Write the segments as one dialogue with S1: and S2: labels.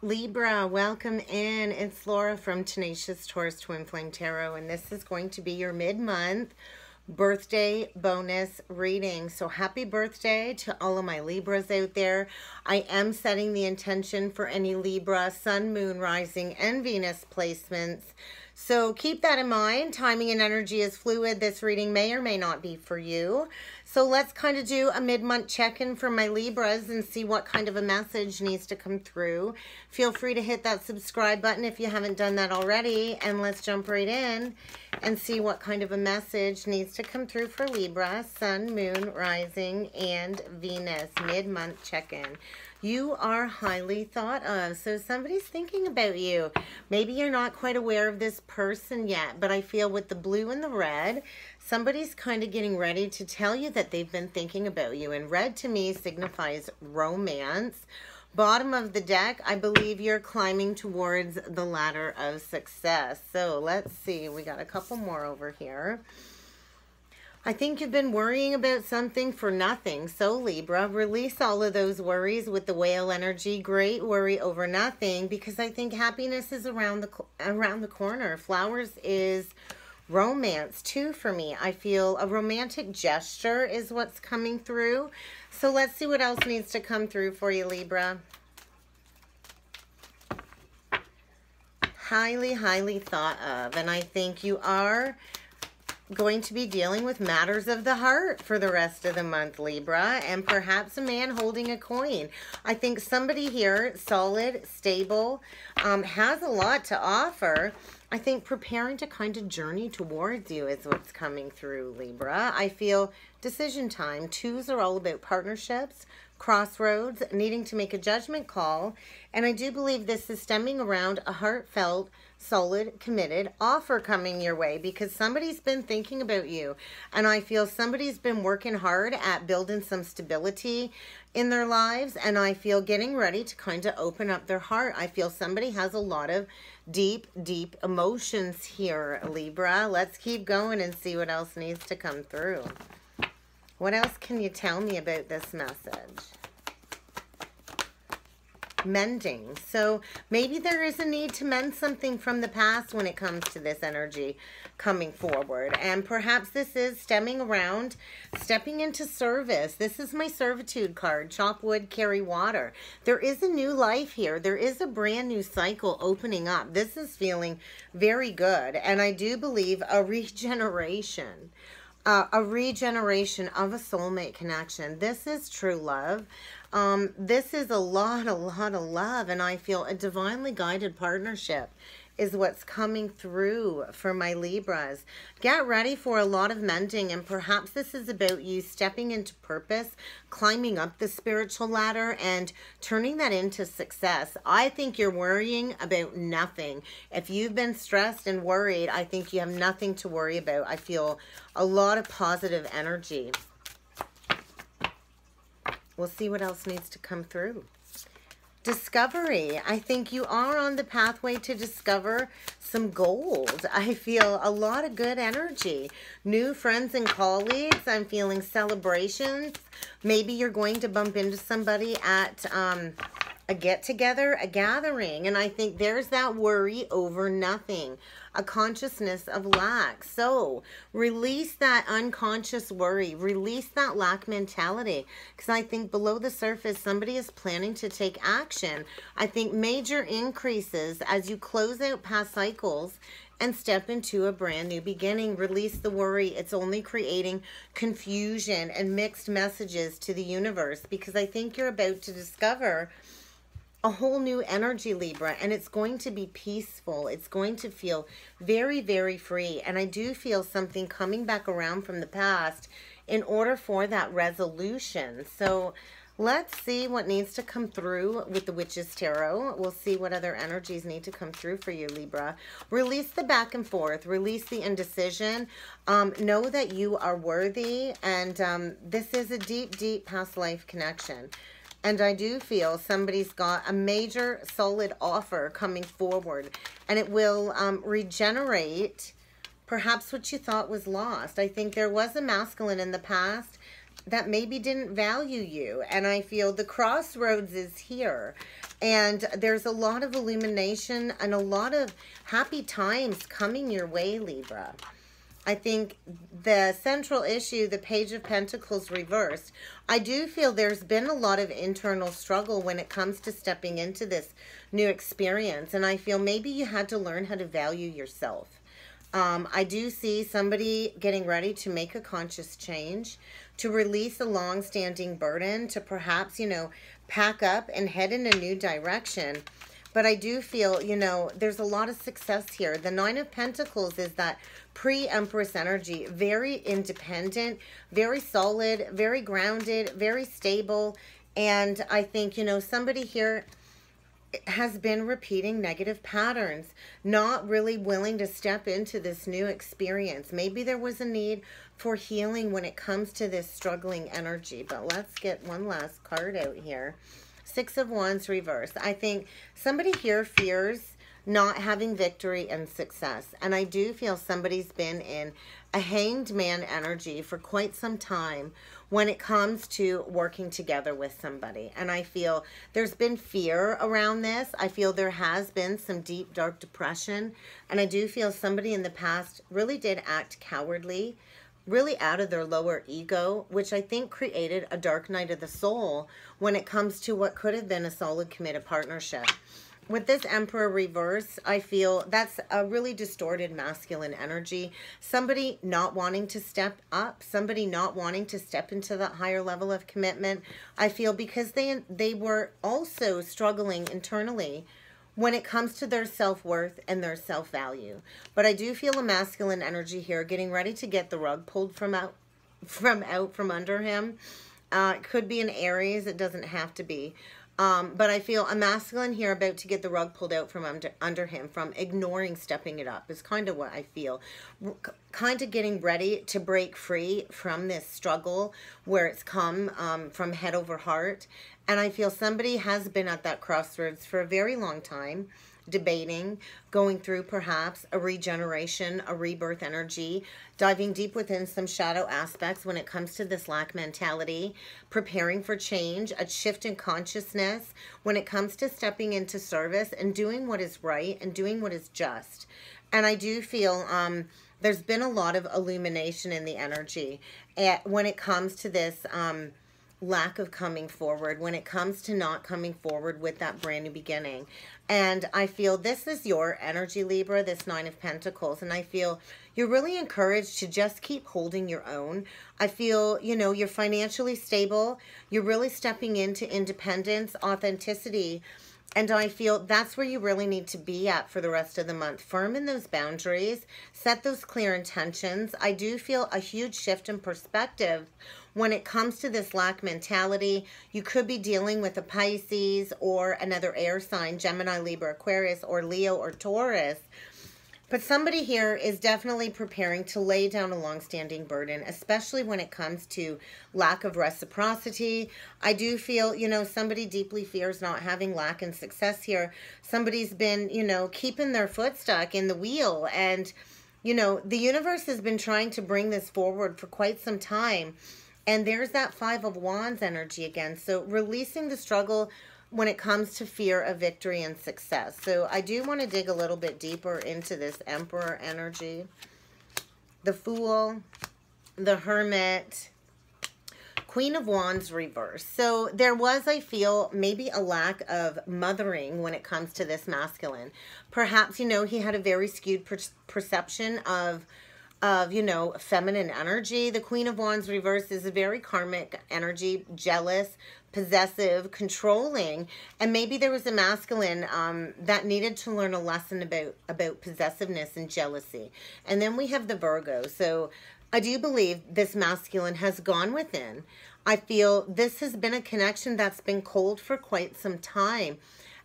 S1: Libra, welcome in. It's Laura from Tenacious Taurus Twin Flame Tarot, and this is going to be your mid-month birthday bonus reading. So happy birthday to all of my Libras out there. I am setting the intention for any Libra, Sun, Moon, Rising, and Venus placements. So keep that in mind. Timing and energy is fluid. This reading may or may not be for you. So let's kind of do a mid-month check-in for my Libras and see what kind of a message needs to come through. Feel free to hit that subscribe button if you haven't done that already. And let's jump right in and see what kind of a message needs to come through for Libra, Sun, Moon, Rising, and Venus. Mid-month check-in. You are highly thought of. So somebody's thinking about you. Maybe you're not quite aware of this person yet, but I feel with the blue and the red, somebody's kind of getting ready to tell you that they've been thinking about you. And red to me signifies romance. Bottom of the deck, I believe you're climbing towards the ladder of success. So let's see. We got a couple more over here. I think you've been worrying about something for nothing. So Libra, release all of those worries with the whale energy. Great worry over nothing because I think happiness is around the around the corner. Flowers is romance too for me. I feel a romantic gesture is what's coming through. So let's see what else needs to come through for you, Libra. Highly, highly thought of. And I think you are going to be dealing with matters of the heart for the rest of the month, Libra, and perhaps a man holding a coin. I think somebody here, solid, stable, um, has a lot to offer, I think preparing to kind of journey towards you is what's coming through, Libra. I feel decision time. Twos are all about partnerships, crossroads, needing to make a judgment call. And I do believe this is stemming around a heartfelt, solid, committed offer coming your way because somebody's been thinking about you. And I feel somebody's been working hard at building some stability in their lives. And I feel getting ready to kind of open up their heart. I feel somebody has a lot of deep, deep emotions here, Libra. Let's keep going and see what else needs to come through. What else can you tell me about this message? Mending. So maybe there is a need to mend something from the past when it comes to this energy coming forward. And perhaps this is stemming around, stepping into service. This is my servitude card, chop wood, carry water. There is a new life here. There is a brand new cycle opening up. This is feeling very good. And I do believe a regeneration uh, a regeneration of a soulmate connection. This is true love. Um, this is a lot, a lot of love, and I feel a divinely guided partnership is what's coming through for my Libras. Get ready for a lot of mending, and perhaps this is about you stepping into purpose, climbing up the spiritual ladder, and turning that into success. I think you're worrying about nothing. If you've been stressed and worried, I think you have nothing to worry about. I feel a lot of positive energy. We'll see what else needs to come through. Discovery. I think you are on the pathway to discover some gold. I feel a lot of good energy. New friends and colleagues. I'm feeling celebrations. Maybe you're going to bump into somebody at um, a get-together, a gathering. And I think there's that worry over nothing a consciousness of lack. So release that unconscious worry, release that lack mentality. Because I think below the surface, somebody is planning to take action. I think major increases as you close out past cycles and step into a brand new beginning. Release the worry. It's only creating confusion and mixed messages to the universe because I think you're about to discover a whole new energy, Libra, and it's going to be peaceful. It's going to feel very, very free. And I do feel something coming back around from the past in order for that resolution. So let's see what needs to come through with the Witch's Tarot. We'll see what other energies need to come through for you, Libra. Release the back and forth. Release the indecision. Um, know that you are worthy. And um, this is a deep, deep past life connection. And I do feel somebody's got a major solid offer coming forward. And it will um, regenerate perhaps what you thought was lost. I think there was a masculine in the past that maybe didn't value you. And I feel the crossroads is here. And there's a lot of illumination and a lot of happy times coming your way, Libra. I think the central issue, the Page of Pentacles reversed, I do feel there's been a lot of internal struggle when it comes to stepping into this new experience. And I feel maybe you had to learn how to value yourself. Um, I do see somebody getting ready to make a conscious change, to release a long-standing burden, to perhaps, you know, pack up and head in a new direction. But I do feel, you know, there's a lot of success here. The Nine of Pentacles is that pre-Empress energy, very independent, very solid, very grounded, very stable. And I think, you know, somebody here has been repeating negative patterns, not really willing to step into this new experience. Maybe there was a need for healing when it comes to this struggling energy. But let's get one last card out here. Six of Wands reverse. I think somebody here fears not having victory and success. And I do feel somebody's been in a hanged man energy for quite some time when it comes to working together with somebody. And I feel there's been fear around this. I feel there has been some deep, dark depression. And I do feel somebody in the past really did act cowardly really out of their lower ego, which I think created a dark night of the soul when it comes to what could have been a solid committed partnership. With this Emperor reverse, I feel that's a really distorted masculine energy. Somebody not wanting to step up, somebody not wanting to step into that higher level of commitment. I feel because they they were also struggling internally when it comes to their self-worth and their self-value. But I do feel a masculine energy here getting ready to get the rug pulled from out from out from under him. Uh, it could be an Aries. It doesn't have to be. Um, but I feel a masculine here about to get the rug pulled out from under, under him, from ignoring stepping it up is kind of what I feel. Kind of getting ready to break free from this struggle where it's come um, from head over heart. And I feel somebody has been at that crossroads for a very long time debating, going through perhaps a regeneration, a rebirth energy, diving deep within some shadow aspects when it comes to this lack mentality, preparing for change, a shift in consciousness when it comes to stepping into service and doing what is right and doing what is just. And I do feel um, there's been a lot of illumination in the energy eh, when it comes to this um, lack of coming forward, when it comes to not coming forward with that brand new beginning. And I feel this is your energy, Libra, this Nine of Pentacles. And I feel you're really encouraged to just keep holding your own. I feel, you know, you're financially stable. You're really stepping into independence, authenticity. And I feel that's where you really need to be at for the rest of the month. Firm in those boundaries, set those clear intentions. I do feel a huge shift in perspective when it comes to this lack mentality, you could be dealing with a Pisces or another air sign, Gemini, Libra, Aquarius, or Leo or Taurus. But somebody here is definitely preparing to lay down a long-standing burden, especially when it comes to lack of reciprocity. I do feel, you know, somebody deeply fears not having lack and success here. Somebody's been, you know, keeping their foot stuck in the wheel. And, you know, the universe has been trying to bring this forward for quite some time. And there's that Five of Wands energy again. So releasing the struggle when it comes to fear of victory and success. So I do want to dig a little bit deeper into this Emperor energy. The Fool, the Hermit, Queen of Wands reverse. So there was, I feel, maybe a lack of mothering when it comes to this masculine. Perhaps, you know, he had a very skewed per perception of of, you know, feminine energy. The Queen of Wands reverse is a very karmic energy, jealous, possessive, controlling. And maybe there was a masculine um, that needed to learn a lesson about, about possessiveness and jealousy. And then we have the Virgo. So I do believe this masculine has gone within. I feel this has been a connection that's been cold for quite some time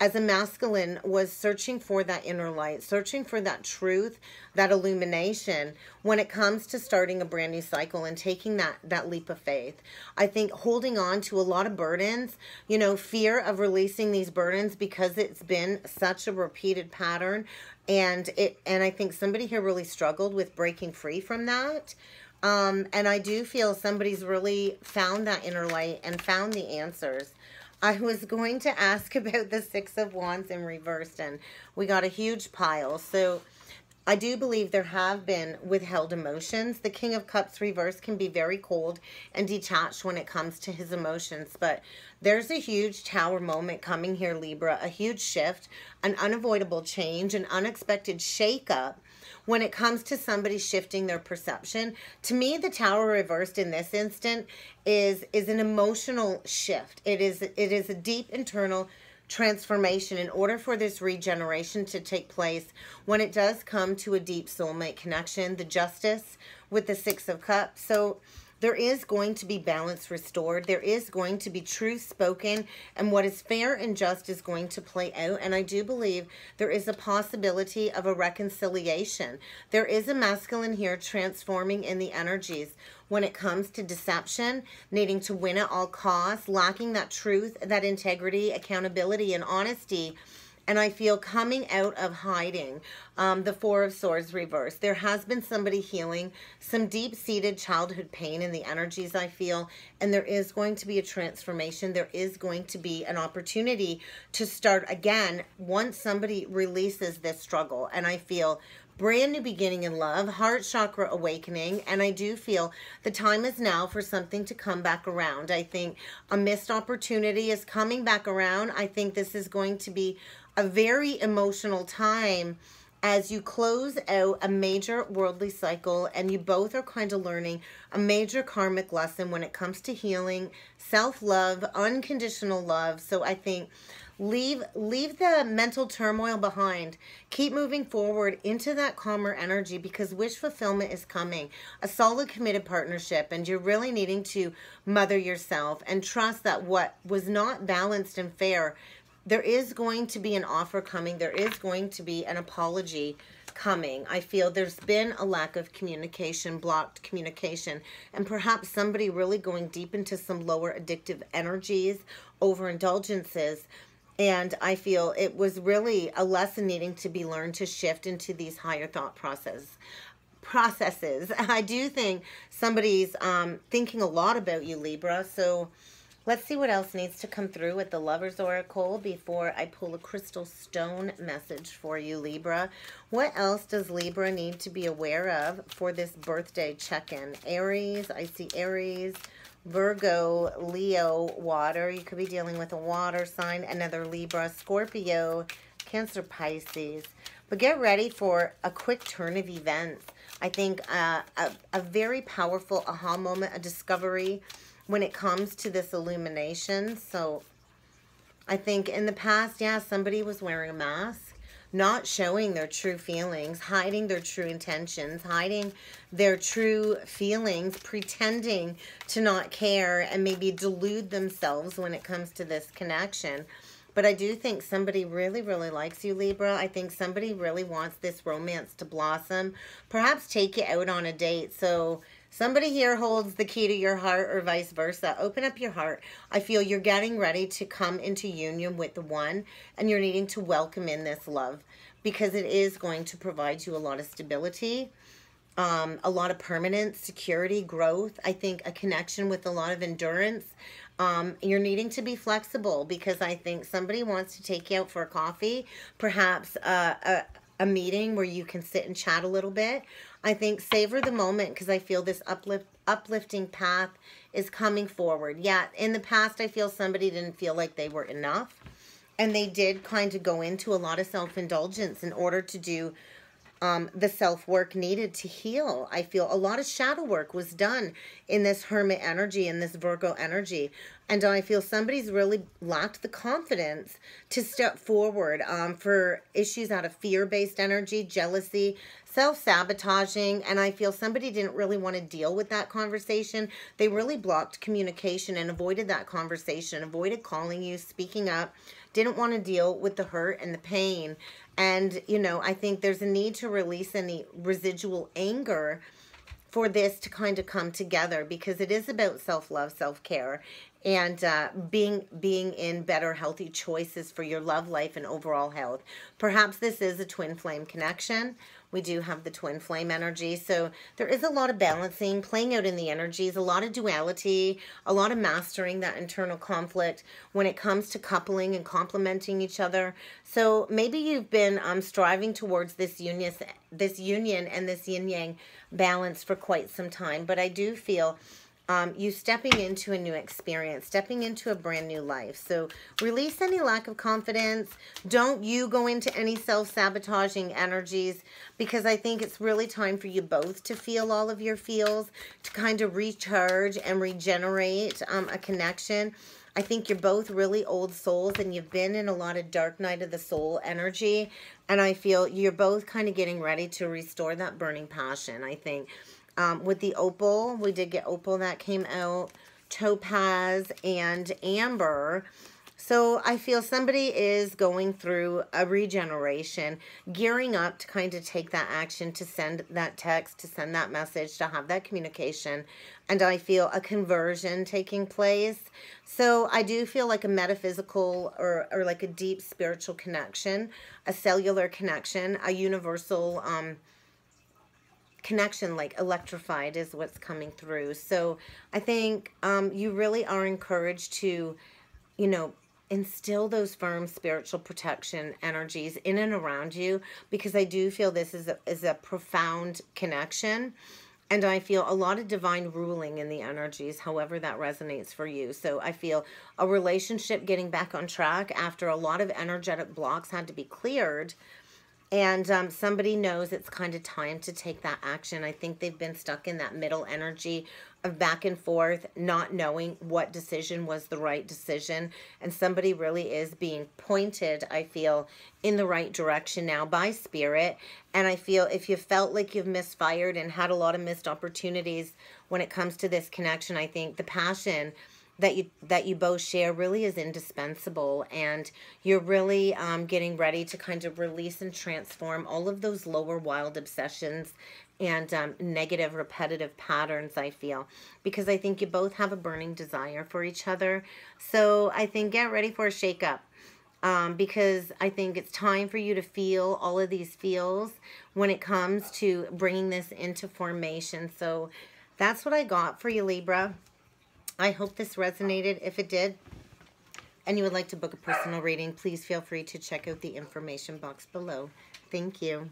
S1: as a masculine was searching for that inner light, searching for that truth, that illumination when it comes to starting a brand new cycle and taking that that leap of faith. I think holding on to a lot of burdens, you know, fear of releasing these burdens because it's been such a repeated pattern and it and I think somebody here really struggled with breaking free from that. Um, and I do feel somebody's really found that inner light and found the answers. I was going to ask about the Six of Wands in reversed, and we got a huge pile. So I do believe there have been withheld emotions. The King of Cups reverse can be very cold and detached when it comes to his emotions, but there's a huge tower moment coming here, Libra, a huge shift, an unavoidable change, an unexpected shakeup when it comes to somebody shifting their perception. To me, the tower reversed in this instant is is an emotional shift. It is it is a deep internal transformation in order for this regeneration to take place when it does come to a deep soulmate connection the justice with the six of cups so there is going to be balance restored. There is going to be truth spoken, and what is fair and just is going to play out. And I do believe there is a possibility of a reconciliation. There is a masculine here transforming in the energies when it comes to deception, needing to win at all costs, lacking that truth, that integrity, accountability, and honesty and I feel coming out of hiding, um, the Four of Swords reversed. There has been somebody healing some deep-seated childhood pain in the energies I feel, and there is going to be a transformation. There is going to be an opportunity to start again once somebody releases this struggle, and I feel brand new beginning in love, heart chakra awakening, and I do feel the time is now for something to come back around. I think a missed opportunity is coming back around. I think this is going to be a very emotional time as you close out a major worldly cycle and you both are kind of learning a major karmic lesson when it comes to healing, self-love, unconditional love. So I think leave leave the mental turmoil behind. Keep moving forward into that calmer energy because wish fulfillment is coming. A solid committed partnership and you're really needing to mother yourself and trust that what was not balanced and fair there is going to be an offer coming. There is going to be an apology coming. I feel there's been a lack of communication, blocked communication, and perhaps somebody really going deep into some lower addictive energies, overindulgences. And I feel it was really a lesson needing to be learned to shift into these higher thought process processes. I do think somebody's um, thinking a lot about you, Libra. So Let's see what else needs to come through with the Lover's Oracle before I pull a crystal stone message for you, Libra. What else does Libra need to be aware of for this birthday check-in? Aries, I see Aries, Virgo, Leo, water. You could be dealing with a water sign, another Libra, Scorpio, Cancer, Pisces. But get ready for a quick turn of events. I think uh, a, a very powerful aha moment, a discovery, when it comes to this illumination. So I think in the past, yeah, somebody was wearing a mask, not showing their true feelings, hiding their true intentions, hiding their true feelings, pretending to not care and maybe delude themselves when it comes to this connection. But I do think somebody really, really likes you, Libra. I think somebody really wants this romance to blossom. Perhaps take you out on a date. So Somebody here holds the key to your heart or vice versa. Open up your heart. I feel you're getting ready to come into union with the one and you're needing to welcome in this love because it is going to provide you a lot of stability, um, a lot of permanence, security, growth. I think a connection with a lot of endurance. Um, you're needing to be flexible because I think somebody wants to take you out for a coffee, perhaps uh, a, a meeting where you can sit and chat a little bit. I think savor the moment because I feel this uplift uplifting path is coming forward. Yeah, in the past I feel somebody didn't feel like they were enough. And they did kind of go into a lot of self-indulgence in order to do um, the self-work needed to heal. I feel a lot of shadow work was done in this hermit energy, in this Virgo energy. And I feel somebody's really lacked the confidence to step forward um, for issues out of fear-based energy, jealousy, self-sabotaging. And I feel somebody didn't really want to deal with that conversation. They really blocked communication and avoided that conversation, avoided calling you, speaking up, didn't want to deal with the hurt and the pain. And, you know, I think there's a need to release any residual anger for this to kind of come together because it is about self-love, self-care, and uh, being being in better healthy choices for your love life and overall health. Perhaps this is a twin flame connection. We do have the twin flame energy. So there is a lot of balancing playing out in the energies a lot of duality a lot of mastering that internal conflict when it comes to coupling and complementing each other. So maybe you've been um, striving towards this union this union and this yin yang balance for quite some time but i do feel um, you stepping into a new experience, stepping into a brand new life. So release any lack of confidence. Don't you go into any self-sabotaging energies because I think it's really time for you both to feel all of your feels, to kind of recharge and regenerate um, a connection. I think you're both really old souls and you've been in a lot of dark night of the soul energy. And I feel you're both kind of getting ready to restore that burning passion, I think. Um, with the opal, we did get opal that came out, topaz, and amber. So I feel somebody is going through a regeneration, gearing up to kind of take that action, to send that text, to send that message, to have that communication. And I feel a conversion taking place. So I do feel like a metaphysical or, or like a deep spiritual connection, a cellular connection, a universal um, connection like electrified is what's coming through so i think um, you really are encouraged to you know instill those firm spiritual protection energies in and around you because i do feel this is a, is a profound connection and I feel a lot of divine ruling in the energies, however that resonates for you. So I feel a relationship getting back on track after a lot of energetic blocks had to be cleared and um, somebody knows it's kind of time to take that action. I think they've been stuck in that middle energy of back and forth, not knowing what decision was the right decision. And somebody really is being pointed, I feel, in the right direction now by spirit. And I feel if you felt like you've misfired and had a lot of missed opportunities when it comes to this connection, I think the passion that you that you both share really is indispensable and you're really um, getting ready to kind of release and transform all of those lower wild obsessions and um, negative repetitive patterns I feel because I think you both have a burning desire for each other. So I think get ready for a shakeup um, because I think it's time for you to feel all of these feels when it comes to bringing this into formation. So that's what I got for you Libra I hope this resonated. If it did, and you would like to book a personal reading, please feel free to check out the information box below. Thank you.